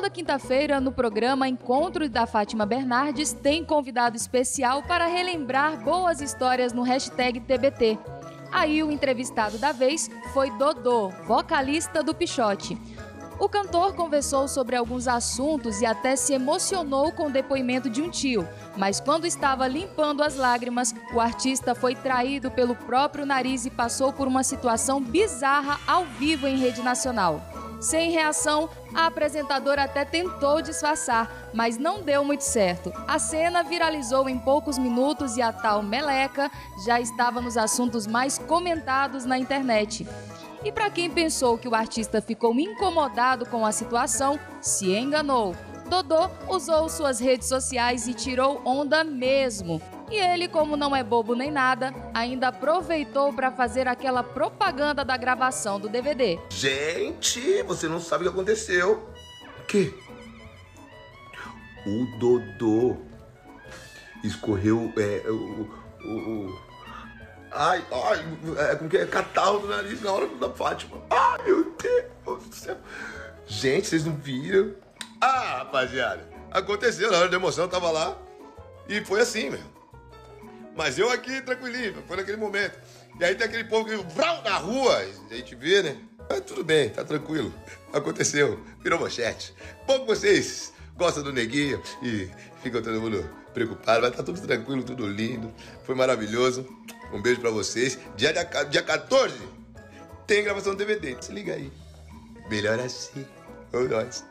Toda quinta-feira, no programa Encontro da Fátima Bernardes, tem convidado especial para relembrar boas histórias no hashtag TBT. Aí o entrevistado da vez foi Dodô, vocalista do Pichote. O cantor conversou sobre alguns assuntos e até se emocionou com o depoimento de um tio, mas quando estava limpando as lágrimas, o artista foi traído pelo próprio nariz e passou por uma situação bizarra ao vivo em rede nacional. Sem reação, a apresentadora até tentou disfarçar, mas não deu muito certo. A cena viralizou em poucos minutos e a tal meleca já estava nos assuntos mais comentados na internet. E para quem pensou que o artista ficou incomodado com a situação, se enganou. Dodô usou suas redes sociais e tirou onda mesmo. E ele, como não é bobo nem nada, ainda aproveitou para fazer aquela propaganda da gravação do DVD. Gente, você não sabe o que aconteceu. O quê? O Dodô escorreu é, o, o, o Ai, ai, é, como que é? Catarro do nariz na hora da Fátima. Ai, meu Deus do céu. Gente, vocês não viram? Ah, rapaziada, aconteceu na hora da emoção, eu tava lá. E foi assim, meu. Mas eu aqui, tranquilinho, foi naquele momento. E aí tem aquele povo que vrau na rua, a gente vê, né? Mas tudo bem, tá tranquilo. Aconteceu, virou manchete. Pouco vocês gostam do neguinho e ficam todo mundo preocupado, mas tá tudo tranquilo, tudo lindo. Foi maravilhoso. Um beijo para vocês. Dia, dia 14 tem gravação do DVD. Se liga aí. Melhor assim. Ou nós.